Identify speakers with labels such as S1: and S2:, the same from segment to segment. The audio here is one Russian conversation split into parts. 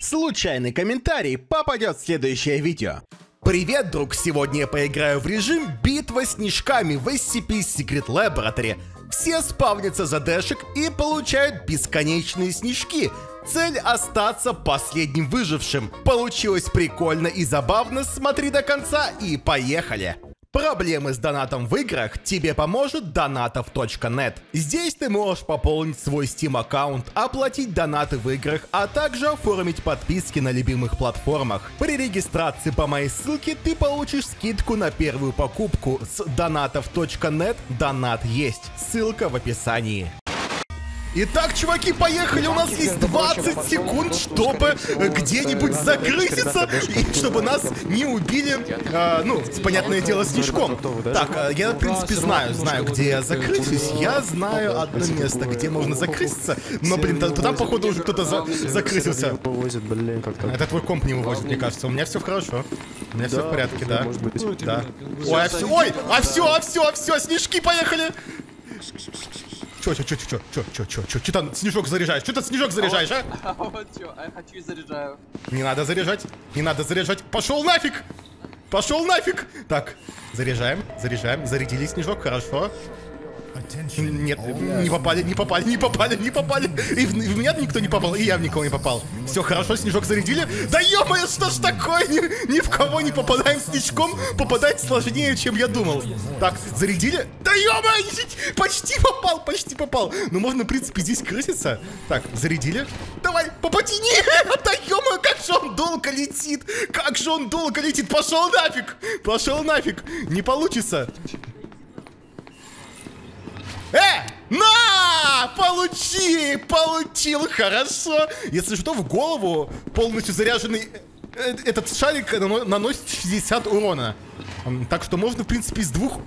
S1: Случайный комментарий попадет в следующее видео. Привет, друг! Сегодня я поиграю в режим битва снежками в SCP Secret Laboratory. Все спавнятся за дэшек и получают бесконечные снежки. Цель остаться последним выжившим. Получилось прикольно и забавно, смотри до конца и поехали! Проблемы с донатом в играх тебе поможет донатов.нет. Здесь ты можешь пополнить свой Steam аккаунт, оплатить донаты в играх, а также оформить подписки на любимых платформах. При регистрации по моей ссылке ты получишь скидку на первую покупку с донатов.нет. Донат есть. Ссылка в описании. Итак, чуваки, поехали. У нас есть 20 секунд, чтобы где-нибудь закрыситься, и чтобы нас не убили, э, ну, понятное дело, снежком. Так, э, я, в принципе, знаю, знаю, где я закрысюсь. Я знаю одно место, где можно закрыситься, но, блин, туда, походу, уже кто-то за закрысился. Это твой комп не вывозит, мне кажется. У меня все хорошо. У меня все в порядке, да. Да. Ой, а все, ой, а все, а все, а все, снежки поехали. Чё, чё, чё, чё, чё, чё, чё, чё, чё там снежок заряжаешь? Чё ты снежок заряжаешь, а?
S2: А вот чё, а я хочу и заряжаю.
S1: Не надо заряжать, не надо заряжать. Пошел нафиг! Пошел нафиг! Так, заряжаем, заряжаем, зарядили снежок, хорошо. Нет, не попали, не попали, не попали, не попали. И в, в меня никто не попал, и я в никого не попал. Все хорошо, снежок зарядили. Да ё что ж такое? Ни, ни в кого не попадаем снежком. Попадать сложнее, чем я думал. Так, зарядили? Да ё почти попал, почти попал. Ну можно, в принципе, здесь крыситься. Так, зарядили. Давай, попади. Нет, да ё как же он долго летит. Как же он долго летит. Пошел нафиг. Пошел нафиг. Не получится. Э! На! Получи! Получил! Хорошо! Если что, в голову полностью заряженный э, этот шарик наносит 60 урона. Так что можно, в принципе, из двух...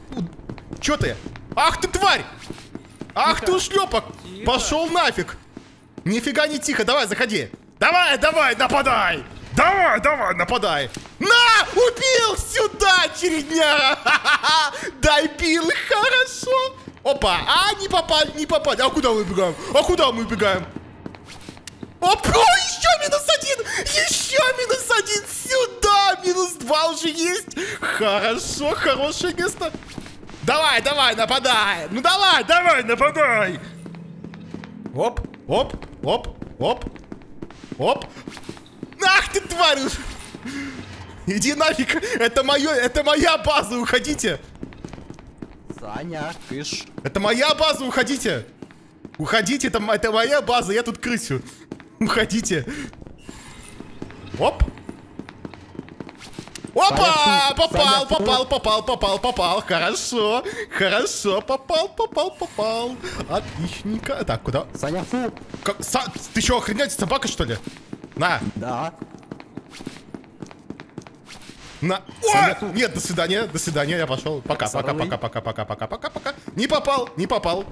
S1: Чё ты? Ах ты, тварь! Ах ты, ушлепок! Пошел нафиг! Нифига не тихо, давай, заходи! Давай, давай, нападай! Давай, давай, нападай! На! Убил! Сюда, чередня! Дай пил, хорошо! Опа! А, не попали, не попали. А куда мы убегаем? А куда мы убегаем? Опа! Еще минус один! Еще минус один! Сюда! Минус два уже есть! Хорошо, хорошее место. Давай, давай, нападай! Ну давай, давай, нападай! Оп, оп, оп, оп, оп. Ах ты тварь! Иди нафиг! Это мое, это моя база, уходите!
S2: Саня, кыш.
S1: Это моя база, уходите! Уходите, это, это моя база, я тут крысю. Уходите. Оп. Опа! Попал, попал, попал, попал, попал. Хорошо, хорошо, попал, попал, попал. Отличненько. Так, куда?
S2: Саня, фу.
S1: Как, Са... Ты что, охренеть, собака, что ли? На.
S2: Да.
S1: На... О! Нет, до свидания, до свидания, я пошел. Пока, пока, пока, пока, пока, пока, пока, пока. Не попал, не попал.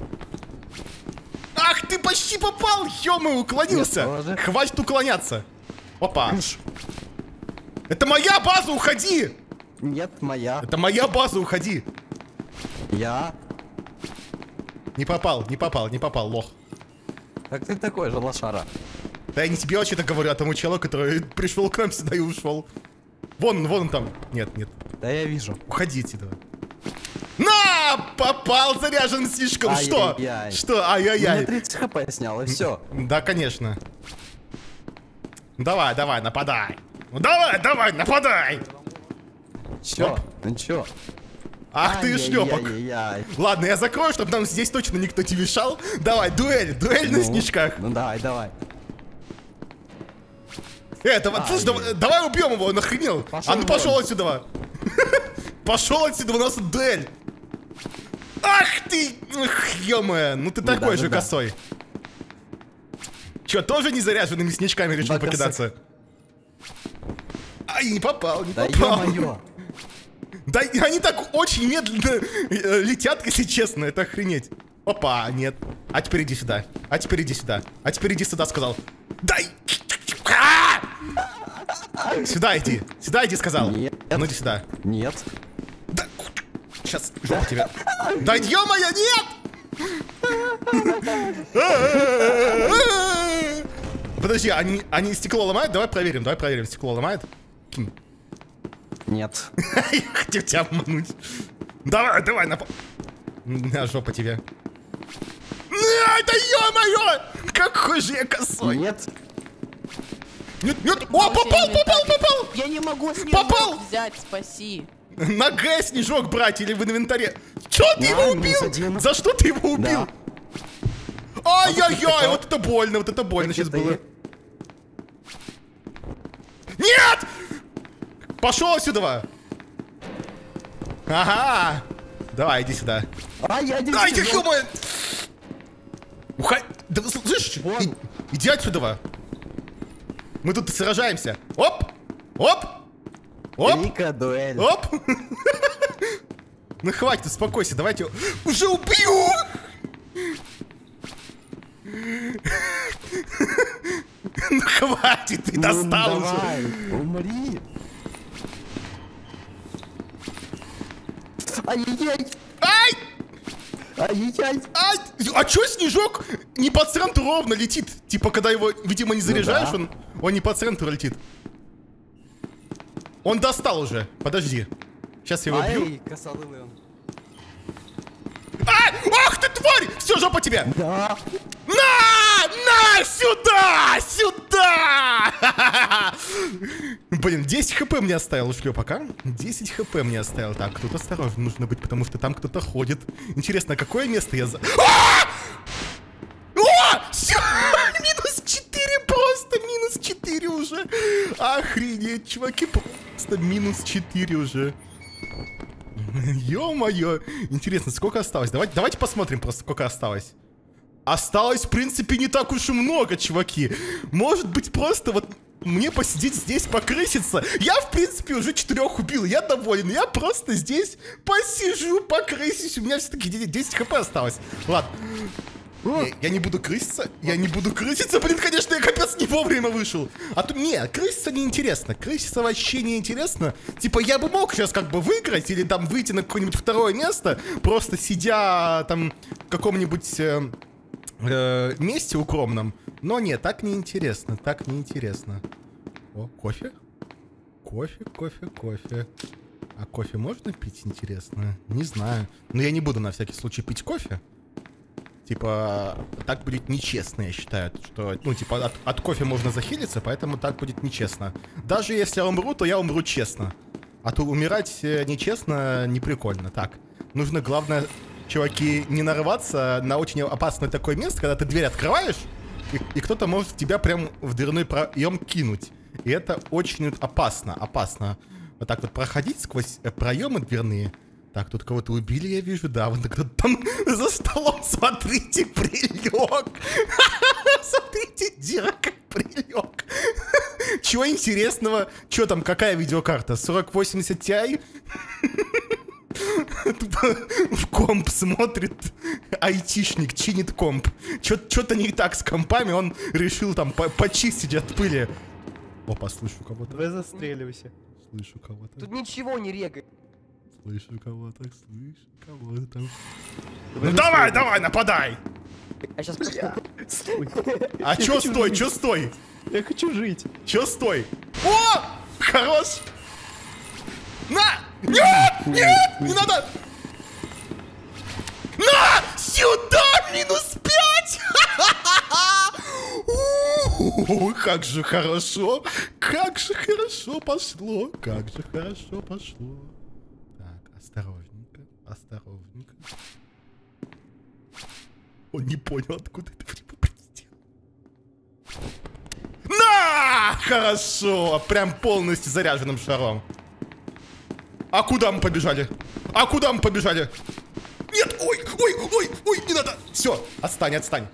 S1: Ах, ты почти попал! Ё-моё, уклонился! Хватит уклоняться. Опа. Это моя база, уходи!
S2: Нет, моя.
S1: Это моя база, уходи.
S2: Я.
S1: Не попал, не попал, не попал, лох.
S2: Как ты такой же, лошара?
S1: Да я не тебе вообще-то говорю, а тому челу, который пришел к нам сюда и ушел. Вон он, вон он там. Нет, нет.
S2: Да я вижу.
S1: Уходите давай. На! Попал заряжен слишком. Ай Что? Яй. Что? Ай-яй-яй.
S2: 30 хп снял, и все.
S1: Да, конечно. Давай, давай, нападай. Ну давай, давай, нападай.
S2: Чё? Ну чё?
S1: Ах ты шлепок. Ладно, я закрою, чтобы нам здесь точно никто не мешал. Давай, дуэль, дуэль ну, на снежках.
S2: Ну давай, давай.
S1: Это, слушай, давай, давай убьем его, он охренел. Пошел а ну пошел вон. отсюда. Пошел отсюда, у нас дуэль. Ах ты! ё ну ты такой же косой. Че, тоже не заряженными снежками решил покидаться? Ай, не попал, не попал. Да они так очень медленно э, летят, если честно, это охренеть. Опа, нет. А теперь иди сюда. А теперь иди сюда. А теперь иди сюда, сказал. Дай! Сюда иди. Сюда иди, сказал. Нет. Ну иди сюда.
S2: Нет.
S1: Да, сейчас жопа тебя. Да ё-моё, нет! Подожди, они, они стекло ломают? Давай проверим, давай проверим, стекло ломает.
S2: Нет.
S1: Я хотел тебя обмануть. Давай, давай, на... по- На жопа тебе. А, Да ё-моё! Какой же я косой!
S2: Нет.
S1: Нет, нет! О, попал, попал, попал!
S3: Я не могу снежок
S1: Попал!
S3: взять, спаси.
S1: На Г снежок брать или в инвентаре. Чё ты его убил? За что ты его убил? Ай-яй-яй, вот это больно, вот это больно сейчас было. Нет! Пошел отсюда! Ага! Давай, иди сюда.
S2: А, я один
S1: Ай, ты ё Ухай... Да вы слышишь? Иди отсюда. Мы тут сражаемся. Оп! Оп! Оп!
S2: Рика дуэль.
S1: Оп! Ну хватит, успокойся, давайте... Уже убью! Ну хватит, ты
S2: Ну,
S1: достал уже.
S2: умри. Ай-яй-яй.
S1: Ай!
S2: Ай-яй-яй.
S1: Ай! А чё снежок не по центру ровно летит? Типа, когда его, видимо, не заряжаешь,
S2: да.
S1: он, он не по центру летит. Он достал уже. Подожди. Сейчас я его бью.
S2: Ай, косолылый он.
S1: А! Ах ты тварь! Все, жопа тебе!
S2: Да.
S1: На! На! Сюда! Сюда! Блин, 10 хп мне оставил ушлепок, а? 10 хп мне оставил. Так, тут осторожно нужно быть, потому что там кто-то ходит. Интересно, какое место я за... А! О! Всё! Минус 4 просто! Минус 4 уже! Охренеть, чуваки, просто минус 4 уже. Ё-моё! Интересно, сколько осталось? Давайте, давайте посмотрим просто, сколько осталось. Осталось, в принципе, не так уж и много, чуваки. Может быть, просто вот мне посидеть здесь, покрыситься. Я, в принципе, уже четырех убил, я доволен. Я просто здесь посижу, покрысюсь. У меня все-таки 10 хп осталось. Ладно. Не, я не буду крыситься, я не буду крыситься, блин, конечно, я капец не вовремя вышел. А то, не, крыситься неинтересно, крыситься вообще неинтересно. Типа, я бы мог сейчас как бы выиграть или там выйти на какое-нибудь второе место, просто сидя там в каком-нибудь э, э, месте укромном. Но нет, так неинтересно, так неинтересно. О, кофе? Кофе, кофе, кофе. А кофе можно пить, интересно? Не знаю. Но я не буду на всякий случай пить кофе. Типа, так будет нечестно, я считаю, что, ну, типа, от, от кофе можно захилиться, поэтому так будет нечестно. Даже если я умру, то я умру честно. А то умирать э, нечестно не прикольно. Так, нужно, главное, чуваки, не нарываться на очень опасное такое место, когда ты дверь открываешь, и, и кто-то может тебя прям в дверной проем кинуть. И это очень опасно, опасно. Вот так вот проходить сквозь э, проемы дверные. Так, тут кого-то убили, я вижу, да, вон кто-то там за столом, смотрите, прилег. Смотрите, Дира как прилег. Чего интересного? Чё там, какая видеокарта? 4080 Ti? Тупо В комп смотрит, айтишник чинит комп. Что-то не так с компами, он решил там по- почистить от пыли. Опа, слышу кого-то.
S4: Давай застреливайся.
S1: Слышу кого-то.
S2: Тут ничего не регает.
S1: Слышу кого-то, слышу кого-то там. Ну давай, давай, нападай!
S2: А сейчас...
S4: Стой.
S1: А чё стой, чё стой?
S4: Я хочу жить.
S1: Чё стой? О! Хорош! На! Нет! Нет! Не надо! На! Сюда! Минус пять! Как же хорошо! Как же хорошо пошло! Как же хорошо пошло! Осторожненько, осторожненько. Он не понял, откуда это время прилетело. На! Хорошо! Прям полностью заряженным шаром. А куда мы побежали? А куда мы побежали? Нет! Ой, ой, ой, ой, не надо! Все, отстань, отстань.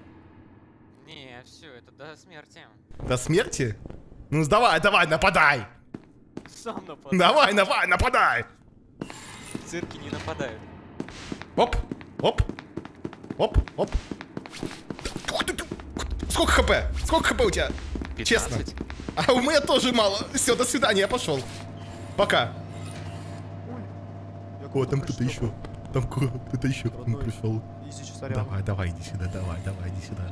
S5: Не, все, это до смерти.
S1: До смерти? Ну давай, давай, нападай!
S5: Сам нападает.
S1: Давай, давай, нападай!
S5: В цирке не нападают.
S1: Оп, оп, оп, оп. Сколько хп? Сколько хп у тебя? Честно.
S5: 15.
S1: А у меня тоже мало. Все, до свидания, я пошел. Пока. О, там кто-то еще. Там кто-то еще к нему пришел. Давай, давай, иди сюда, давай, давай, иди сюда.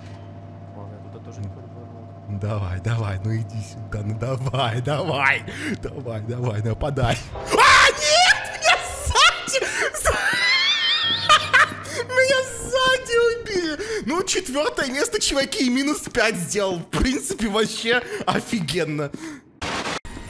S4: Ладно, я туда тоже не ходил.
S1: Давай, давай, ну иди сюда, ну давай, давай, давай, давай, нападай. А, сзади! Меня сзади убили! Ну, четвертое место, чуваки, и минус 5 сделал. В принципе, вообще офигенно.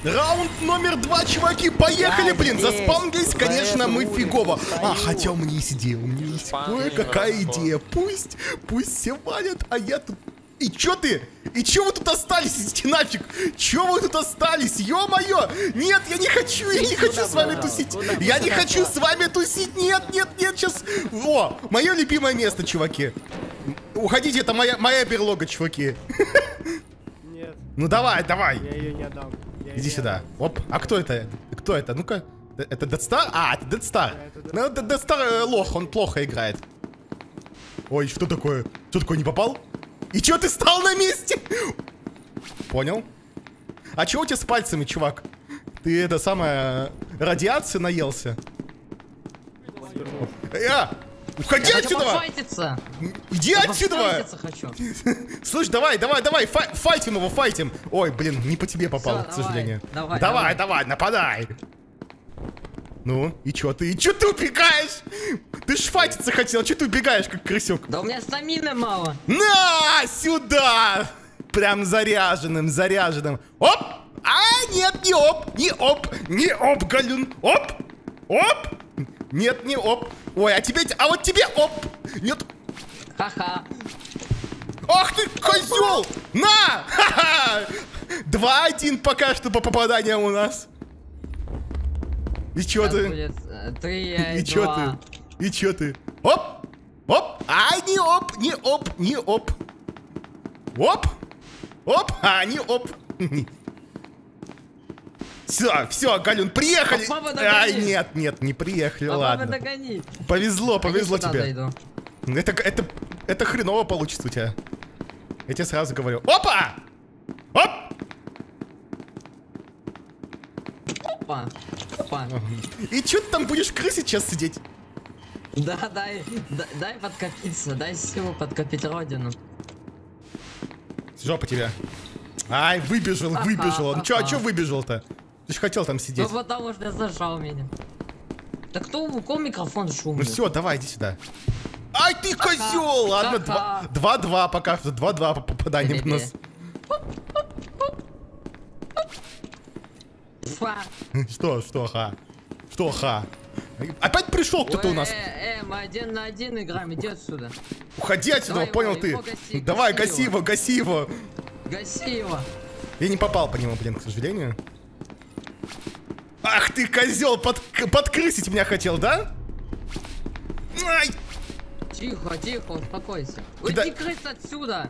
S1: Раунд номер два, чуваки, поехали, блин,
S2: здесь,
S1: заспамнились, конечно, мы фигово. А, хотя у меня есть идея, у меня есть кое-какая идея. Пусть, пусть все валят, а я тут... И чё ты? И чё вы тут остались? Идите нафиг! Чё вы тут остались? Ё-моё! Нет, я не хочу, я не хочу с вами тусить! Я не хочу с вами тусить! Нет, нет, нет, сейчас... О, мое любимое место, чуваки! Уходите, это моя, моя берлога, чуваки.
S4: Нет,
S1: Ну давай, давай!
S4: я ее не отдам. Я
S1: Иди сюда. Оп, а кто это? Кто это? Ну-ка. Это Star? А, это Dead Ну, Star э, лох, он плохо играет. Ой, что такое? Что такое, не попал? И чё ты стал на месте? Понял. А чё у тебя с пальцами, чувак? Ты это самое... Радиации наелся? Э, а! Уходи
S3: Я хочу
S1: отсюда!
S3: пофайтиться!
S1: Иди
S3: Я
S1: отсюда!
S3: хочу.
S1: Слышь, давай, давай, давай, фай- файтим его, файтим. Ой, блин, не по тебе попал,
S3: Всё,
S1: к
S3: давай,
S1: сожалению.
S3: давай,
S1: давай,
S3: давай.
S1: давай, нападай. Ну, и чё ты? И чё ты убегаешь? Ты ж файтиться хотел, чё ты убегаешь, как крысюк?
S3: Да у меня стамины мало.
S1: На, сюда! Прям заряженным, заряженным. Оп! А, нет, не оп, не оп, не оп, Галюн. Оп, оп. Нет, не оп. Ой, а тебе, а вот тебе оп. Нет,
S3: Ха-ха.
S1: Ах ты, козел! На! Ха-ха! Два-один пока что по попаданиям у нас. И чё
S3: Сейчас
S1: ты?
S3: будет э,
S1: И
S3: и
S1: чё ты? И чё ты? Оп! Оп! А, не оп! Не оп! Не оп! Оп! Оп! А, не оп! Все, все, Галюн, приехали! Ай, нет, нет, не приехали, ладно.
S3: догони.
S1: Повезло,
S3: А
S1: повезло тебе.
S3: зайду.
S1: Это, это, это хреново получится у тебя. Я тебе сразу говорю. Опа! Оп!
S3: Опа. Опа.
S1: И чё ты там будешь крысить сейчас сидеть?
S3: Да, дай, да- дай подкопиться, дай силу подкопить родину.
S1: Жопа тебя. Ай, выбежал, выбежал. Ну чё, а чё выбежал-то? Ты ж хотел там
S3: Ну
S1: сидеть.
S3: потому что зажал меня. Да кто у кого микрофон
S1: Ну
S3: шумный?
S1: все, давай, иди сюда. Ай, ты козел! Ладно, два-
S3: Ха-ха.
S1: два-два пока что. Два-два по попаданиям у нас.
S3: Фа.
S1: Что, что, ха? Что, ха? Опять пришел кто-то у нас.
S3: Э, э, мы один на один играем, иди отсюда.
S1: Уходи отсюда, понял ты? Давай,
S3: гаси его.
S1: гаси его.
S3: Гаси его.
S1: Я не попал по нему, блин, к сожалению. Ах ты, козел, под, подкрысить меня хотел, да? Ай!
S3: Тихо, тихо, успокойся.
S1: Кида-
S3: Уйди крыс отсюда.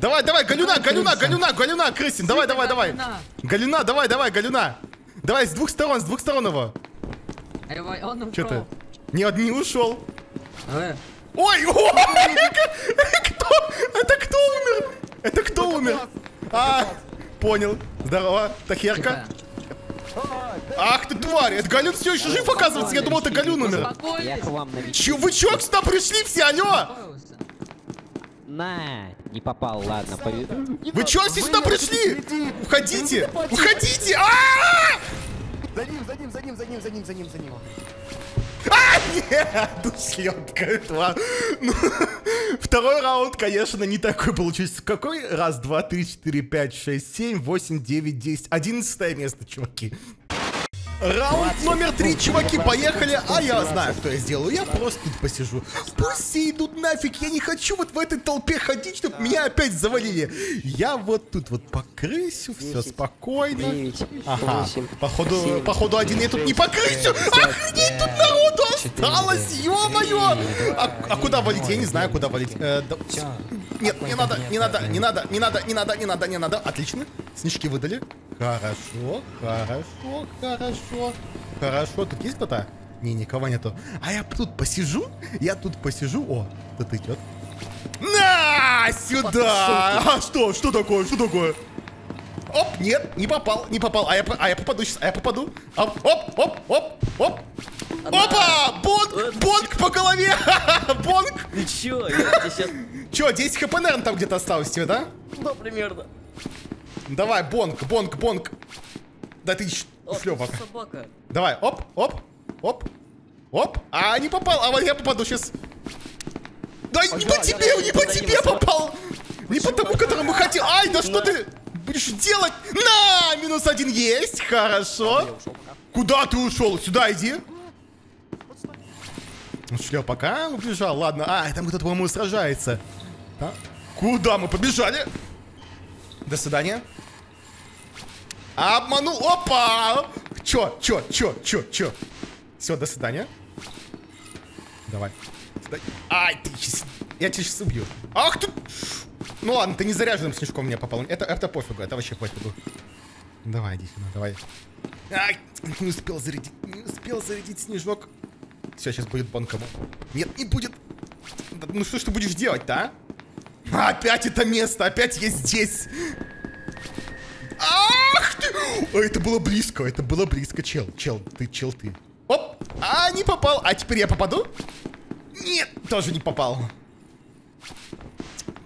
S1: Давай, давай, галюна, галюна, галюна, галюна, крысин, давай, давай, давай.
S3: Галюна,
S1: давай, давай, галюна. Давай, с двух сторон, с двух сторон его.
S3: Он ушел.
S1: Че ты? Не, не ушел.
S3: Э,
S1: Ой, ой, кто? Это кто умер? Это кто умер? А, понял. Здорово, Тахерка. Ах ты тварь, это Галюн все еще жив оказывается, я думал, это Галюн умер. Че, вы чё сюда пришли все, алло?
S2: На, не попал, ладно.
S1: Вы чё все сюда пришли? Уходите, уходите, а
S6: За ним, за ним, за ним, за ним, за ним, за ним, за ним.
S1: А, нет, душлётка этого. Ну, Второй раунд, конечно, не такой получился. Какой? Раз, два, три, четыре, пять, шесть, семь, восемь, девять, десять. Одиннадцатое место, чуваки. Раунд номер три, чуваки, поехали. А я знаю, что я сделаю. Я просто тут посижу. Пусть все идут нафиг. Я не хочу вот в этой толпе ходить, чтобы меня опять завалили. Я вот тут вот покрысю, все спокойно. Ага, походу, походу один я тут не покрысю. Охренеть, тут народу осталось, ё-моё. А, а куда валить? Я не знаю, куда валить. Э, да- Нет, не надо, не надо, не надо, не надо, не надо, не надо, не надо. Отлично. Снежки выдали. Хорошо, хорошо, хорошо. Хорошо. Тут есть кто-то? Не, никого нету. А я тут посижу, я тут посижу. О, кто-то идет. На, сюда! А что, что такое, что такое? Оп, нет, не попал, не попал. А я, а я попаду сейчас, а я попаду. Оп, оп, оп, оп, оп. Опа! Бонг! Бонг по голове! Бонг!
S7: Ты чё? Я сейчас...
S1: Че, 10 хп, наверное, там где-то осталось тебе, да?
S7: Ну, примерно.
S1: Давай, бонг, бонг, бонг. Да ты шлепок.
S3: собака.
S1: Давай, оп, оп, оп, оп. А, не попал, а вот я попаду сейчас. Да не по тебе, не по тебе попал. Не по тому, которому хотел. Ай, да что ты будешь делать? На, минус один есть, хорошо. Куда ты ушел? Сюда иди. Ну пока убежал? Ладно. А, там кто-то, по-моему, сражается. Да? Куда мы побежали? До свидания. Обманул. Опа! Чё, чё, чё, чё, чё? Все, до свидания. Давай. Ай, ты сейчас... Я тебя сейчас убью. Ах ты... Ну ладно, ты не заряженным снежком мне попал. Это, это пофигу, это вообще пофигу. Давай, иди сюда, давай. Ай, не успел зарядить, не успел зарядить снежок. Все, сейчас будет бонкому. Нет, не будет. Ну что ж ты будешь делать-то, а? Опять это место, опять я здесь. Ах ты! Это было близко, это было близко, чел, чел, ты, чел, ты. Оп, а, не попал, а теперь я попаду? Нет, тоже не попал.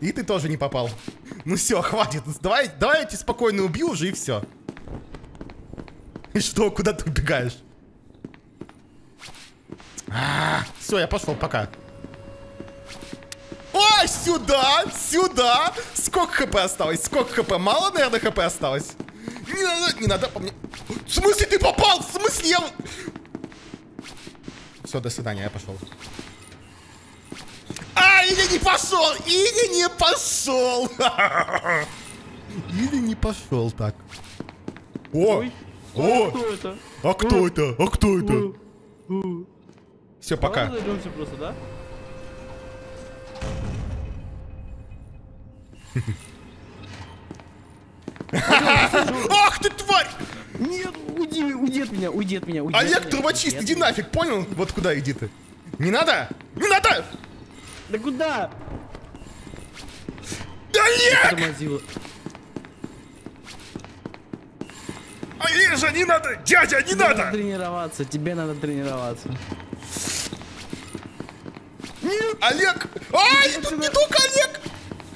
S1: И ты тоже не попал. Ну все, хватит, давай, давай я тебя спокойно убью уже и все. И что, куда ты убегаешь? А, все, я пошел, пока. Ой, сюда, сюда. Сколько хп осталось? Сколько хп? Мало, наверное, хп осталось. Не надо, не надо по мне. В смысле ты попал? В смысле я... Все, до свидания, я пошел. А, или не пошел, или не пошел. Или не пошел так. О, о,
S4: Кто это?
S1: а кто это? А кто это? Все, пока.
S4: Давай зайдемся просто, да?
S1: Ах ты тварь!
S7: Нет, уйди, уйди от меня, уйди от меня, уйди от
S1: Олег трубочист, иди нафиг, понял? Вот куда иди ты. Не надо! Не надо!
S7: Да куда?
S1: Олег!
S7: Тормозила.
S1: Олежа, не надо! Дядя, не
S7: Тебе надо
S1: надо!
S7: тренироваться, тебе надо тренироваться.
S1: Олег! Ай, тут не только Олег!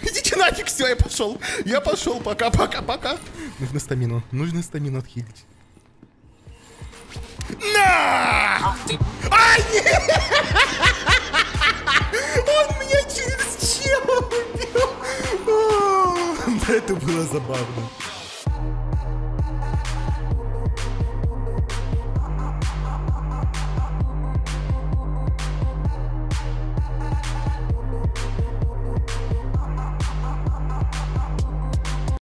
S1: Идите нафиг, все, я пошел. Я пошел, пока, пока, пока. Нужно стамину, нужно стамину отхилить. На! Ай, нет! Он меня через чел убил! Это было забавно.